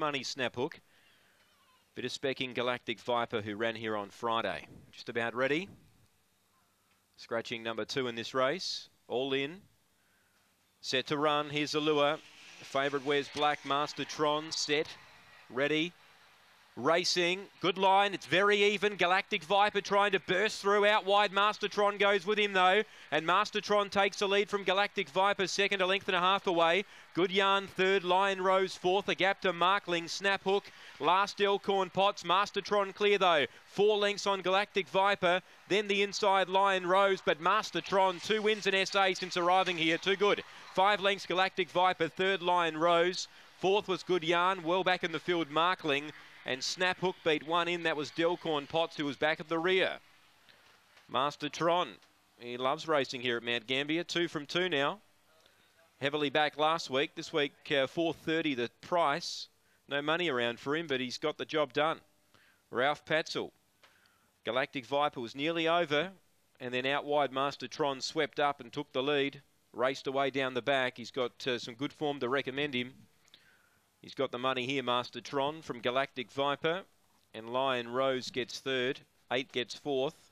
money snap hook. Bit of specking Galactic Viper who ran here on Friday. Just about ready. Scratching number two in this race. All in. Set to run. Here's the lure. Favourite wears black. Master Tron set. Ready. Racing, good line, it's very even. Galactic Viper trying to burst through out wide. Mastertron goes with him though, and Mastertron takes the lead from Galactic Viper, second a length and a half away. Good Yarn third, Lion Rose fourth, a gap to Markling, Snap Hook, last Elkhorn Potts. Mastertron clear though, four lengths on Galactic Viper, then the inside Lion Rose, but Mastertron, two wins in SA since arriving here, too good. Five lengths Galactic Viper, third Lion Rose, fourth was Good Yarn, well back in the field Markling and Snap Hook beat one in. That was Delcorn Potts, who was back at the rear. Master Tron, he loves racing here at Mount Gambier. Two from two now. Heavily back last week. This week, uh, 430 the price. No money around for him, but he's got the job done. Ralph Patzel. Galactic Viper was nearly over, and then out wide Master Tron swept up and took the lead. Raced away down the back. He's got uh, some good form to recommend him. He's got the money here, Master Tron from Galactic Viper. And Lion Rose gets third. Eight gets fourth.